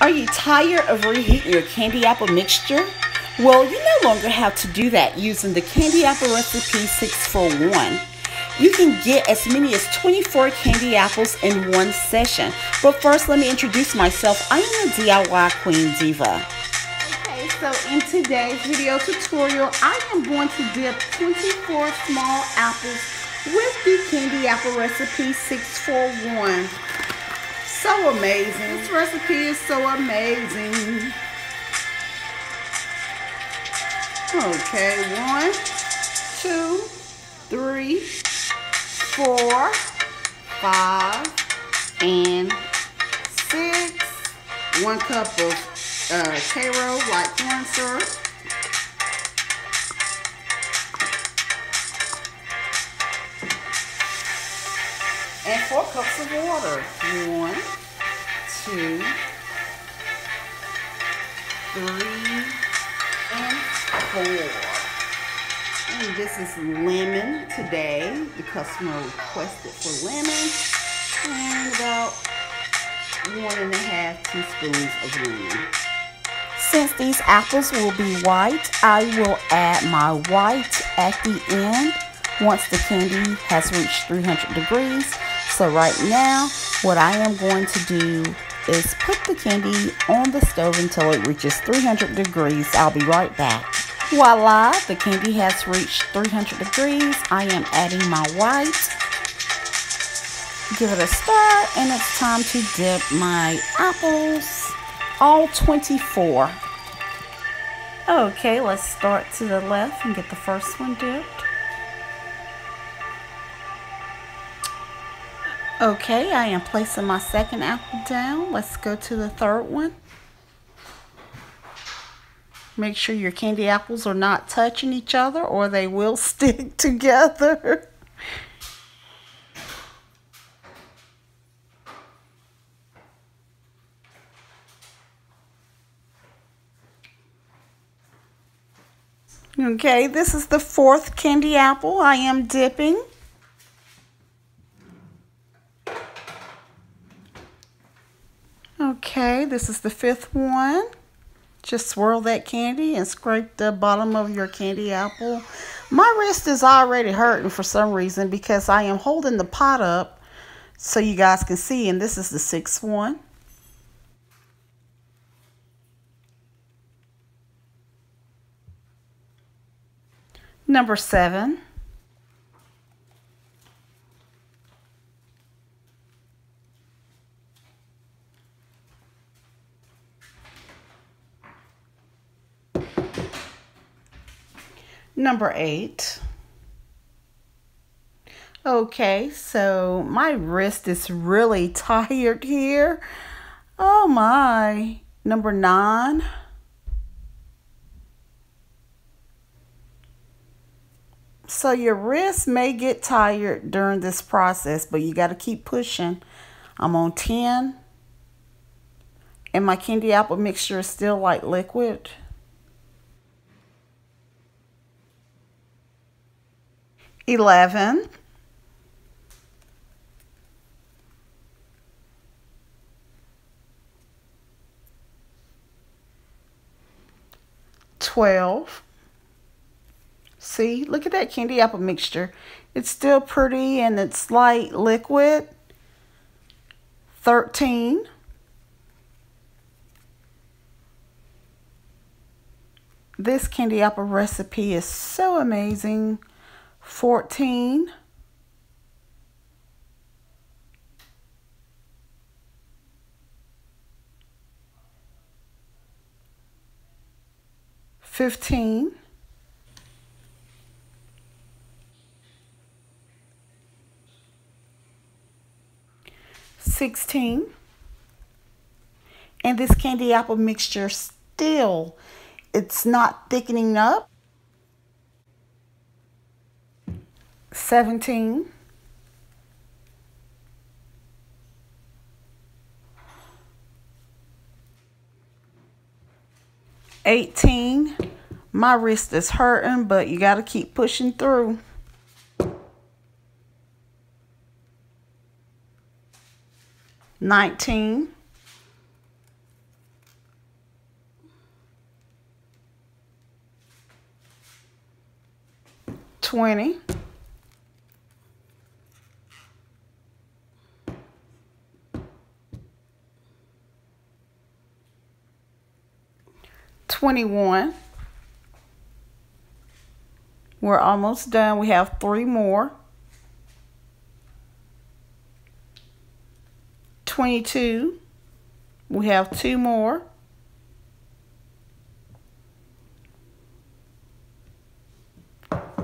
Are you tired of reheating your candy apple mixture? Well, you no longer have to do that using the Candy Apple Recipe 6 for 1. You can get as many as 24 candy apples in one session. But first, let me introduce myself. I am a DIY Queen Diva. Okay, so in today's video tutorial, I am going to dip 24 small apples with the Candy Apple Recipe 6 for 1. So amazing. This recipe is so amazing. Okay, one, two, three, four, five, and six. One cup of uh, Karo white corn syrup. Cups of water. One, two, three, and four. And this is lemon today. The customer requested for lemon. And about one and a half teaspoons of lemon. Since these apples will be white, I will add my white at the end once the candy has reached 300 degrees. So right now, what I am going to do is put the candy on the stove until it reaches 300 degrees. I'll be right back. Voila, the candy has reached 300 degrees. I am adding my white. Give it a stir and it's time to dip my apples, all 24. Okay, let's start to the left and get the first one dipped. Okay, I am placing my second apple down. Let's go to the third one. Make sure your candy apples are not touching each other or they will stick together. Okay, this is the fourth candy apple I am dipping. Okay, this is the fifth one. Just swirl that candy and scrape the bottom of your candy apple. My wrist is already hurting for some reason because I am holding the pot up so you guys can see. And this is the sixth one. Number seven. Number eight. Okay, so my wrist is really tired here. Oh my. Number nine. So your wrist may get tired during this process, but you got to keep pushing. I'm on 10. And my candy apple mixture is still like liquid. 11. Twelve. See, look at that candy apple mixture. It's still pretty and it's light liquid. 13. This candy apple recipe is so amazing. 14, Fifteen, sixteen, and this candy apple mixture still, it's not thickening up. 17, 18. My wrist is hurting, but you got to keep pushing through. Nineteen. Twenty. 21. We're almost done. We have three more. 22. We have two more.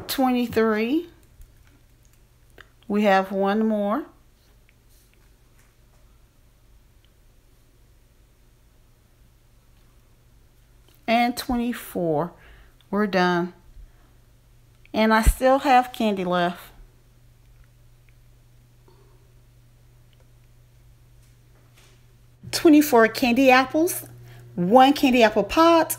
Twenty-three. We have one more. And 24. We're done. And I still have candy left. Twenty-four candy apples, one candy apple pot,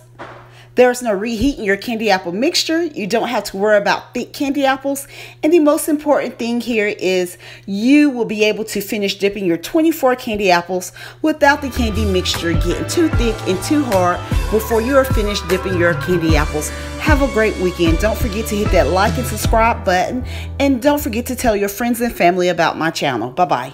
there's no reheating your candy apple mixture. You don't have to worry about thick candy apples. And the most important thing here is you will be able to finish dipping your 24 candy apples without the candy mixture getting too thick and too hard before you are finished dipping your candy apples. Have a great weekend. Don't forget to hit that like and subscribe button. And don't forget to tell your friends and family about my channel. Bye-bye.